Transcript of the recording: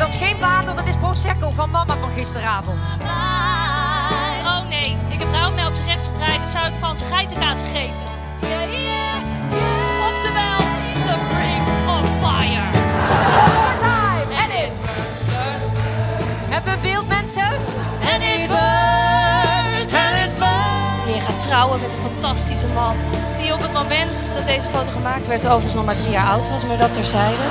dat is geen water, dat is Prosecco van mama van gisteravond? Oh nee, ik heb rauwmelkse rechts gedraaid en Zuid-Franse geitenkaas gegeten. Yeah! Oftewel, The Ring of Fire. Time! En in! Hebben we beeld, mensen? En in burns, and. Je gaat trouwen met een fantastische man. Die op het moment dat deze foto gemaakt werd overigens nog maar drie jaar oud was, maar dat terzijde.